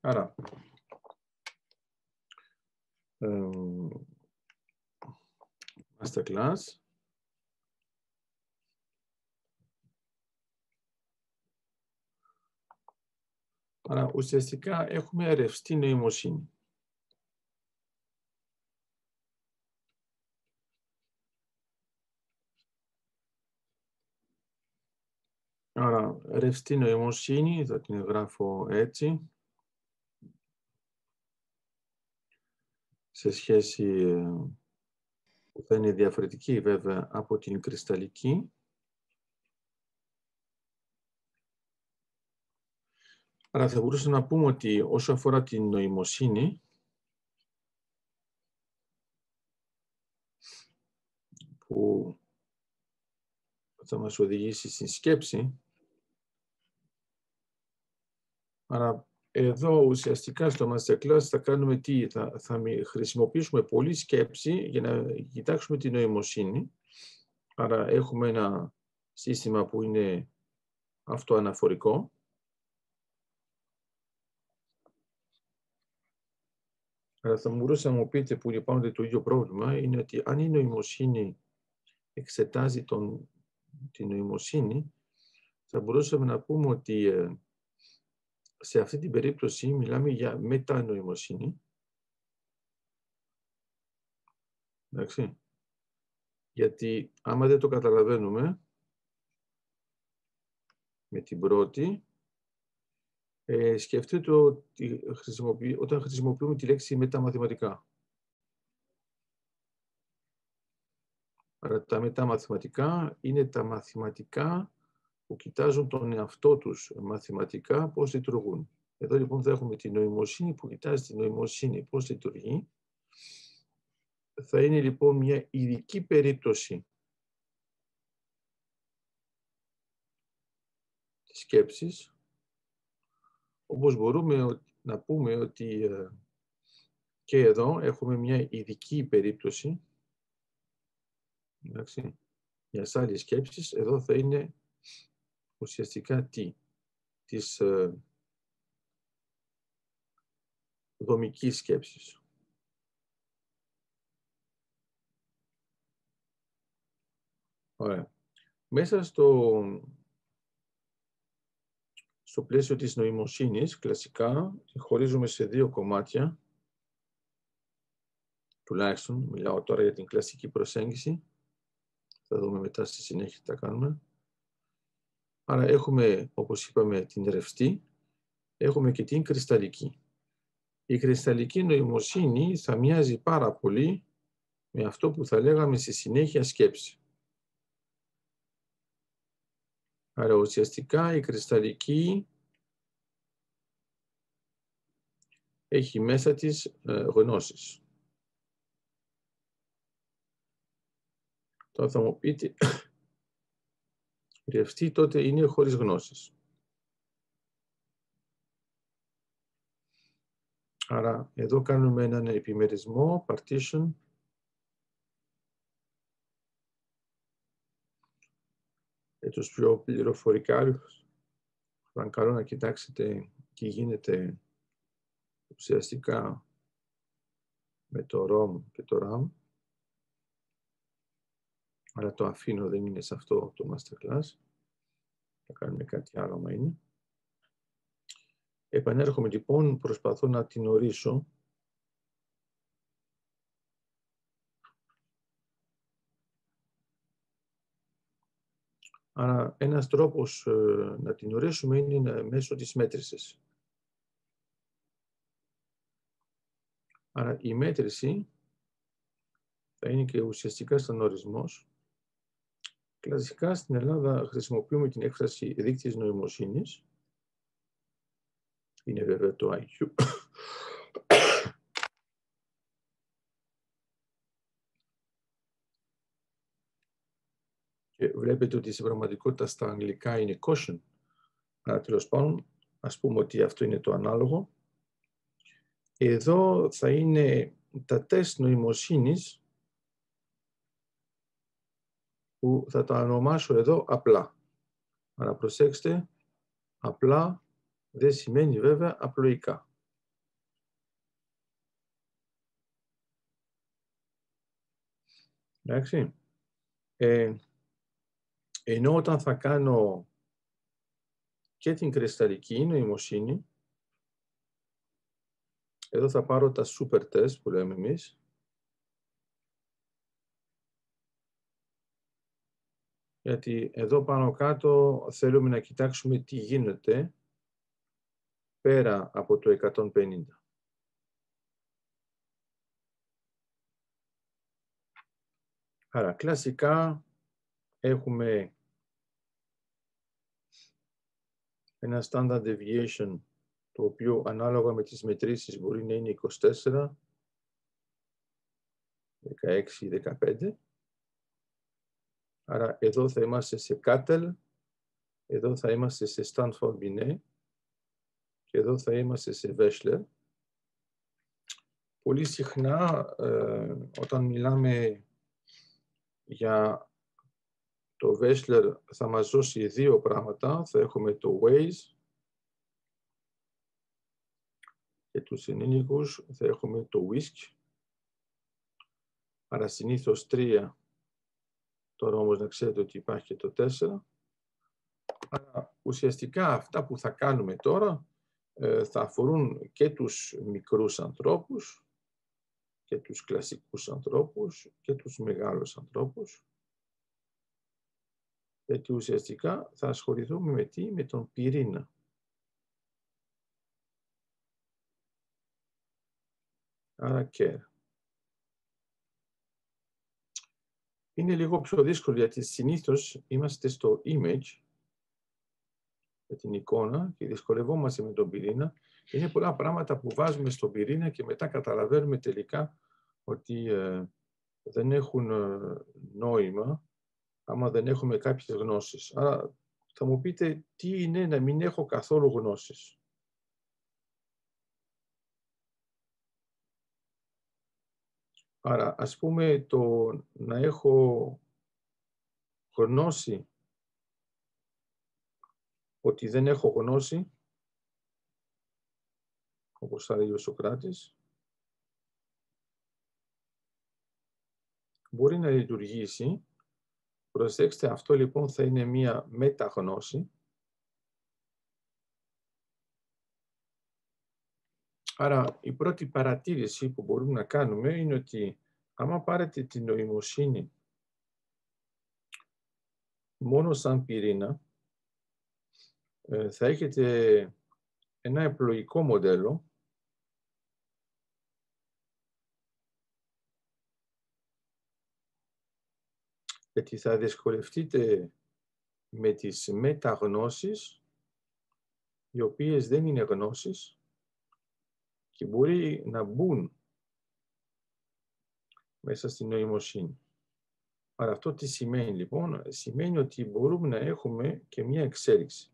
Άρα, masterclass. Άρα, ουσιαστικά έχουμε ρευστή νοημοσύνη. Άρα, ρευστή νοημοσύνη, θα την γράφω έτσι. Σε σχέση ε, που θα είναι διαφορετική βέβαια από την κρυσταλλική. Άρα θα μπορούσαμε να πούμε ότι όσο αφορά την νοημοσύνη, που θα μας οδηγήσει στην σκέψη, άρα εδώ ουσιαστικά στο Masterclass θα κάνουμε τι, θα, θα χρησιμοποιήσουμε πολύ σκέψη για να κοιτάξουμε την νοημοσύνη. Άρα έχουμε ένα σύστημα που είναι αυτοαναφορικό. Αλλά θα μπορούσα να μου πείτε που είναι το ίδιο πρόβλημα, είναι ότι αν η νοημοσύνη εξετάζει τον, την νοημοσύνη, θα μπορούσαμε να πούμε ότι ε, σε αυτή την περίπτωση μιλάμε για μετανοημοσύνη. Εντάξει. Γιατί άμα δεν το καταλαβαίνουμε με την πρώτη, ε, σκεφτείτε ότι όταν χρησιμοποιούμε τη λέξη μεταμαθηματικά. Άρα τα μεταμαθηματικά είναι τα μαθηματικά που κοιτάζουν τον εαυτό τους μαθηματικά πώς λειτουργούν. Εδώ λοιπόν θα έχουμε την νοημοσύνη που κοιτάζει την νοημοσύνη πώς λειτουργεί. Θα είναι λοιπόν μια ειδική περίπτωση της σκέψης, όπως μπορούμε να πούμε ότι ε, και εδώ έχουμε μια ειδική περίπτωση, εντάξει, για άλλες σκέψεις, εδώ θα είναι ουσιαστικά τι, της ε, δομικής σκέψης. Ωραία. Μέσα στο, στο πλαίσιο της νοημοσύνης, κλασικά, χωρίζουμε σε δύο κομμάτια, τουλάχιστον, μιλάω τώρα για την κλασική προσέγγιση, θα δούμε μετά στη συνέχεια τι θα κάνουμε. Άρα έχουμε, όπως είπαμε, την ρευστή, έχουμε και την κρυσταλλική. Η κρυσταλλική νοημοσύνη θα μοιάζει πάρα πολύ με αυτό που θα λέγαμε στη συνέχεια σκέψη. Άρα ουσιαστικά η κρυσταλλική έχει μέσα της ε, γνώσεις. Τώρα θα μου πείτε, ρευστή τότε είναι χωρίς γνώσεις. Άρα εδώ κάνουμε έναν επιμερισμό, partition, για τους πιο πληροφορικά, θα καλό να κοιτάξετε τι γίνεται ουσιαστικά με το ROM και το RAM αλλά το αφήνω, δεν είναι σε αυτό το masterclass. Θα κάνουμε κάτι άλλο, μα είναι. Επανέρχομαι λοιπόν, προσπαθώ να την ορίσω. Άρα ένας τρόπος ε, να την ορίσουμε είναι μέσω της μέτρησης. Άρα η μέτρηση θα είναι και ουσιαστικά στον ορισμός Κλασικά στην Ελλάδα χρησιμοποιούμε την έκφραση δίκτυας νοημοσύνης. Είναι βέβαια το IQ. Και βλέπετε ότι στην πραγματικότητα στα αγγλικά είναι caution. Αλλά τέλος πάντων, ας πούμε ότι αυτό είναι το ανάλογο. Εδώ θα είναι τα τεστ νοημοσύνης που θα τα ονομάσω εδώ απλά. Άρα προσέξτε, απλά δεν σημαίνει βέβαια απλοϊκά. Εντάξει. Ε, ενώ όταν θα κάνω και την κρυσταλλική νοημοσύνη, εδώ θα πάρω τα super test που λέμε εμείς, γιατί εδώ πάνω κάτω θέλουμε να κοιτάξουμε τι γίνεται πέρα από το 150. Άρα, κλασικά έχουμε ένα standard deviation το οποίο ανάλογα με τις μετρήσεις μπορεί να είναι 24, 16, 15. Άρα εδώ θα είμαστε σε Κάτελ, εδώ θα είμαστε σε Stanford Binet και εδώ θα είμαστε σε Βέσλερ. Πολύ συχνά ε, όταν μιλάμε για το Βέσλερ θα μας δώσει δύο πράγματα. Θα έχουμε το Waze και τους ενήλικους θα έχουμε το Whisk. Άρα συνήθως τρία. Τώρα όμως να ξέρετε ότι υπάρχει και το τέσσερα. Άρα ουσιαστικά αυτά που θα κάνουμε τώρα ε, θα αφορούν και τους μικρούς ανθρώπους και τους κλασικούς ανθρώπους και τους μεγάλους ανθρώπους γιατί ουσιαστικά θα ασχοληθούμε με τι, με τον πυρήνα. Άρα και. Είναι λίγο πιο δύσκολο γιατί συνήθως είμαστε στο image με την εικόνα και δυσκολευόμαστε με τον πυρήνα. Είναι πολλά πράγματα που βάζουμε στον πυρήνα και μετά καταλαβαίνουμε τελικά ότι ε, δεν έχουν ε, νόημα άμα δεν έχουμε κάποιες γνώσεις. Άρα θα μου πείτε τι είναι να μην έχω καθόλου γνώσεις. Άρα ας πούμε το να έχω γνώση ότι δεν έχω γνώση, όπως θα λέει ο Σοκράτης, μπορεί να λειτουργήσει Προσέξτε, αυτό λοιπόν θα είναι μία μεταγνώση. Άρα η πρώτη παρατήρηση που μπορούμε να κάνουμε είναι ότι άμα πάρετε την νοημοσύνη μόνο σαν πυρήνα, ε, θα έχετε ένα επλογικό μοντέλο γιατί θα δυσκολευτείτε με τις μεταγνώσεις, οι οποίες δεν είναι γνώσεις και μπορεί να μπουν μέσα στην νοημοσύνη. Άρα αυτό τι σημαίνει λοιπόν, σημαίνει ότι μπορούμε να έχουμε και μία εξέλιξη.